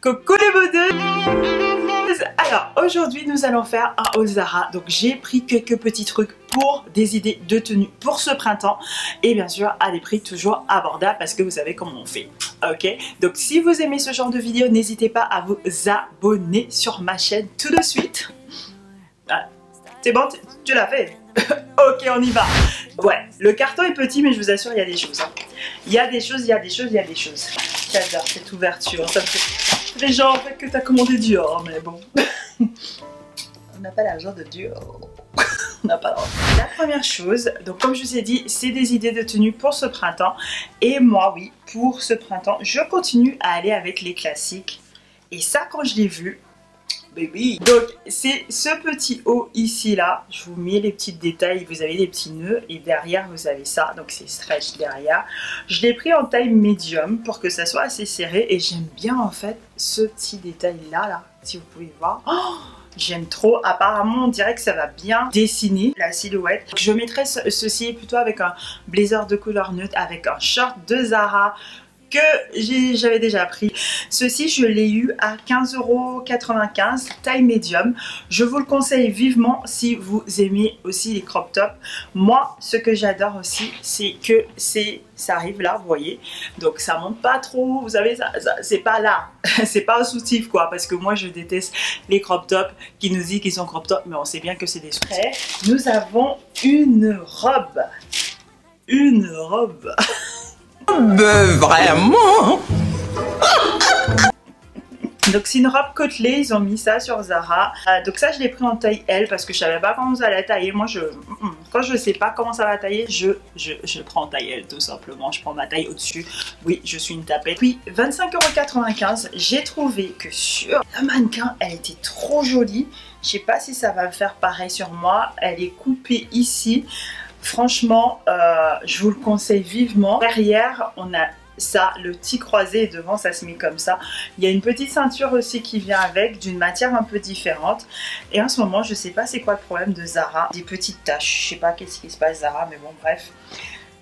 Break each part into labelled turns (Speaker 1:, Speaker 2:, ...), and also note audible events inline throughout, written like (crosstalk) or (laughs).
Speaker 1: Coucou les deux Alors aujourd'hui nous allons faire un haul Zara. Donc j'ai pris quelques petits trucs pour des idées de tenue pour ce printemps. Et bien sûr à des prix toujours abordables parce que vous savez comment on fait. Ok? Donc si vous aimez ce genre de vidéo n'hésitez pas à vous abonner sur ma chaîne tout de suite. Ah, C'est bon? Tu l'as fait? (laughs) Ok on y va. Ouais le carton est petit mais je vous assure il y a des choses hein. Il y a des choses, il y a des choses, il y a des choses. J'adore cette ouverture, ça me fait les gens en fait que t'as commandé Dior, mais bon. (laughs) On n'a pas l'argent de Dior. (laughs) On n'a pas l'argent. La première chose, donc comme je vous ai dit, c'est des idées de tenue pour ce printemps. Et moi, oui, pour ce printemps, je continue à aller avec les classiques. Et ça, quand je l'ai vu, donc c'est ce petit haut ici là, je vous mets les petits détails, vous avez des petits nœuds et derrière vous avez ça, donc c'est stretch derrière. Je l'ai pris en taille médium pour que ça soit assez serré et j'aime bien en fait ce petit détail là, là, si vous pouvez voir. Oh J'aime trop. Apparemment, on dirait que ça va bien dessiner la silhouette. Je mettrai ceci plutôt avec un blazer de couleur neutre, avec un short de Zara que j'avais déjà pris. Ceci, je l'ai eu à 15,95€, taille médium. Je vous le conseille vivement si vous aimez aussi les crop tops. Moi, ce que j'adore aussi, c'est que c'est ça arrive là, vous voyez. Donc ça monte pas trop, vous savez, ça, c'est pas là. (laughs) c'est pas un soutif quoi, parce que moi je déteste les crop tops qui nous disent qu'ils sont crop tops, mais on sait bien que c'est des soutifs. Nous avons une robe. Une robe (laughs) vraiment donc c'est une robe côtelée, ils ont mis ça sur Zara. Euh, donc ça je l'ai pris en taille L parce que je savais pas comment ça allait tailler. Moi je, quand je sais pas comment ça va tailler, je, je, je prends en taille L tout simplement. Je prends ma taille au-dessus. Oui, je suis une tapette. Oui, 25,95€. J'ai trouvé que sur le mannequin, elle était trop jolie. Je sais pas si ça va faire pareil sur moi. Elle est coupée ici. Franchement, euh, je vous le conseille vivement. Derrière, on a ça, le petit croisé et devant ça se met comme ça. Il y a une petite ceinture aussi qui vient avec, d'une matière un peu différente. Et en ce moment, je sais pas c'est quoi le problème de Zara. Des petites taches, je sais pas qu'est-ce qui se passe Zara, mais bon bref.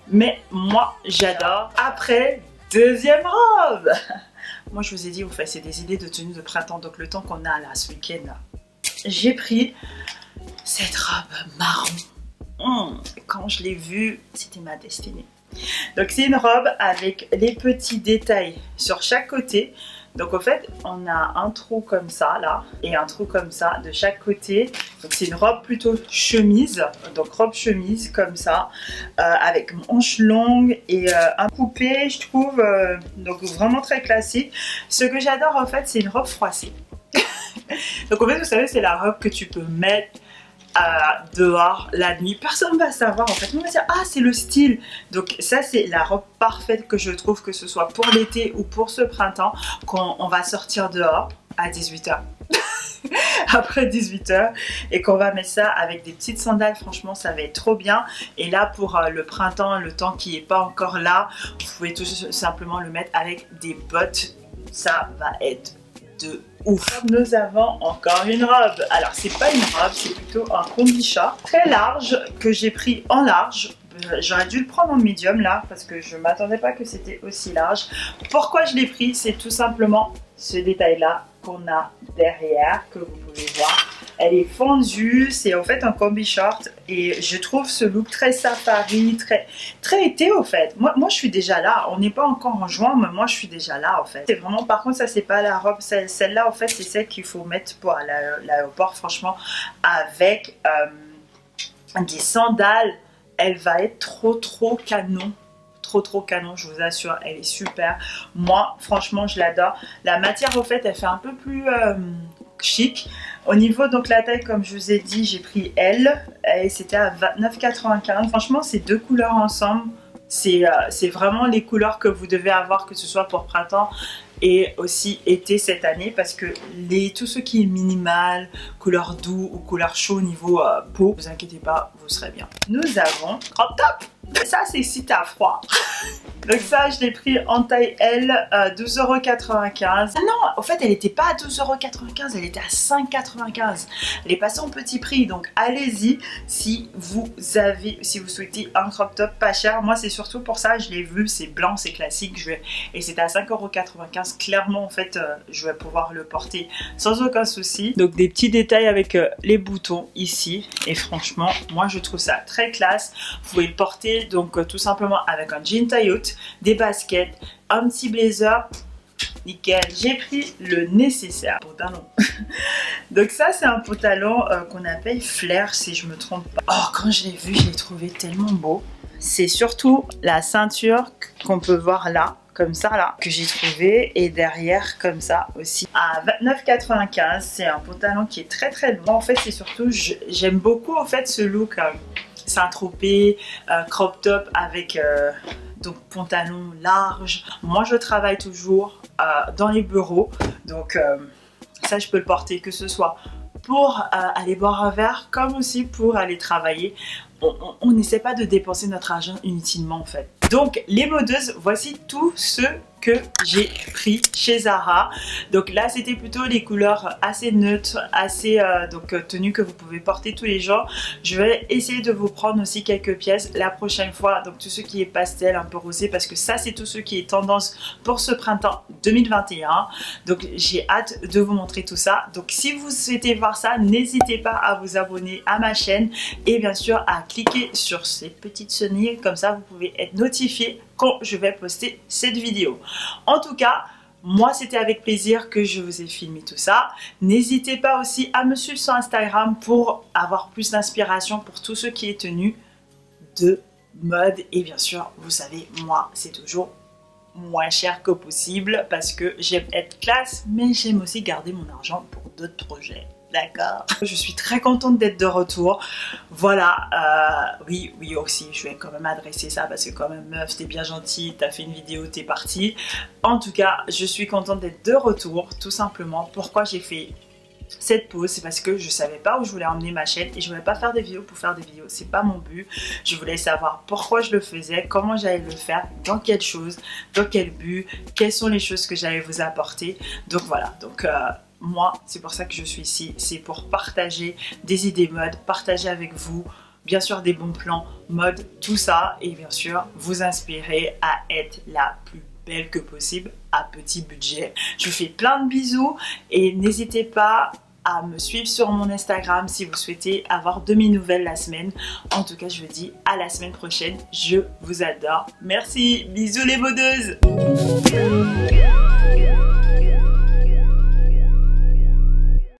Speaker 1: Mais moi, j'adore. Après, deuxième robe (laughs) Moi, je vous ai dit, vous c'est des idées de tenue de printemps. Donc le temps qu'on a là, ce week-end, j'ai pris cette robe marron Quand je l'ai vue, c'était ma destinée. Donc c'est une robe avec les petits détails sur chaque côté. Donc en fait, on a un trou comme ça là et un trou comme ça de chaque côté. Donc c'est une robe plutôt chemise, donc robe chemise comme ça, euh, avec manches longues et euh, un coupé, je trouve, euh, donc vraiment très classique. Ce que j'adore en fait, c'est une robe froissée. (laughs) donc en fait, vous savez, c'est la robe que tu peux mettre dehors la nuit. Personne va savoir en fait. On va dire ah c'est le style. Donc ça c'est la robe parfaite que je trouve que ce soit pour l'été ou pour ce printemps quand on va sortir dehors à 18h. (laughs) après 18h et qu'on va mettre ça avec des petites sandales franchement ça va être trop bien et là pour euh, le printemps le temps qui est pas encore là vous pouvez tout simplement le mettre avec des bottes ça va être de ouf. Nous avons encore une robe. Alors c'est pas une robe, c'est plutôt un short très large que j'ai pris en large. Euh, j'aurais dû le prendre en médium là parce que je m'attendais pas que c'était aussi large. Pourquoi je l'ai pris? C'est tout simplement ce détail là qu'on a derrière que vous pouvez voir elle est fondue, c'est en fait un combi short et je trouve ce look très safari, très, très été au fait. Moi, moi je suis déjà là, on n'est pas encore en juin mais moi je suis déjà là en fait. C'est vraiment, par contre ça c'est pas la robe, celle-là en fait c'est celle qu'il faut mettre pour l'aéroport franchement avec euh, des sandales. Elle va être trop trop canon trop trop canon je vous assure elle est super moi franchement je l'adore la matière au fait elle fait un peu plus euh, chic. Au niveau donc la taille comme je vous ai dit j'ai pris L et c'était à 29,95. Franchement ces deux couleurs ensemble euh, c'est vraiment les couleurs que vous devez avoir que ce soit pour printemps et aussi été cette année parce que les, tout ce qui est minimal, couleur doux ou couleur chaud au niveau euh, peau, vous inquiétez pas, vous serez bien. Nous avons crop top. Ça c'est si t'as froid. (laughs) Donc ça, je l'ai pris en taille L, 12,95€. Ah non, au fait, elle n'était pas à 12,95€, elle était à 5,95€. Elle est passée en petit prix, donc allez-y si vous avez, si vous souhaitez un crop top pas cher. Moi, c'est surtout pour ça, je l'ai vu, c'est blanc, c'est classique, je vais... et c'est à 5,95€. Clairement, en fait, euh, je vais pouvoir le porter sans aucun souci. Donc des petits détails avec euh, les boutons ici, et franchement, moi, je trouve ça très classe. Vous pouvez le porter donc euh, tout simplement avec un jean taille haute, des baskets, un petit blazer, nickel. J'ai pris le nécessaire pantalon. (laughs) Donc ça, c'est un pantalon euh, qu'on appelle flair, si je me trompe pas. Oh, quand je l'ai vu, je l'ai trouvé tellement beau. C'est surtout la ceinture qu'on peut voir là, comme ça là, que j'ai trouvé. Et derrière, comme ça aussi. À 29,95, c'est un pantalon qui est très très long. En fait, c'est surtout, j'aime beaucoup en fait ce look. Euh, Saint-Tropez, euh, crop top avec donc pantalon large. Moi, je travaille toujours euh, dans les bureaux, donc euh, ça, je peux le porter que ce soit pour euh, aller boire un verre, comme aussi pour aller travailler. On n'essaie pas de dépenser notre argent inutilement en fait. Donc les modeuses, voici tout ce j'ai pris chez Zara. Donc là, c'était plutôt les couleurs assez neutres, assez euh, donc euh, tenues que vous pouvez porter tous les jours. Je vais essayer de vous prendre aussi quelques pièces la prochaine fois. Donc tout ce qui est pastel, un peu rosé, parce que ça, c'est tout ce qui est tendance pour ce printemps 2021. Donc j'ai hâte de vous montrer tout ça. Donc si vous souhaitez voir ça, n'hésitez pas à vous abonner à ma chaîne et bien sûr à cliquer sur ces petites sonnilles. Comme ça, vous pouvez être notifié quand je vais poster cette vidéo. En tout cas, moi, c'était avec plaisir que je vous ai filmé tout ça. N'hésitez pas aussi à me suivre sur Instagram pour avoir plus d'inspiration pour tout ce qui est tenu de mode. Et bien sûr, vous savez, moi, c'est toujours moins cher que possible parce que j'aime être classe, mais j'aime aussi garder mon argent pour d'autres projets. D'accord. Je suis très contente d'être de retour. Voilà, euh, oui, oui aussi, je vais quand même adresser ça parce que quand même meuf, t'es bien gentille, t'as fait une vidéo, t'es partie. En tout cas, je suis contente d'être de retour, tout simplement. Pourquoi j'ai fait cette pause, c'est parce que je savais pas où je voulais emmener ma chaîne et je voulais pas faire des vidéos pour faire des vidéos, c'est pas mon but. Je voulais savoir pourquoi je le faisais, comment j'allais le faire, dans quelle chose, dans quel but, quelles sont les choses que j'allais vous apporter. Donc voilà, donc euh, moi, c'est pour ça que je suis ici. C'est pour partager des idées mode, partager avec vous, bien sûr, des bons plans mode, tout ça. Et bien sûr, vous inspirer à être la plus belle que possible à petit budget. Je vous fais plein de bisous et n'hésitez pas à me suivre sur mon Instagram si vous souhaitez avoir de mes nouvelles la semaine. En tout cas, je vous dis à la semaine prochaine. Je vous adore. Merci. Bisous les modeuses.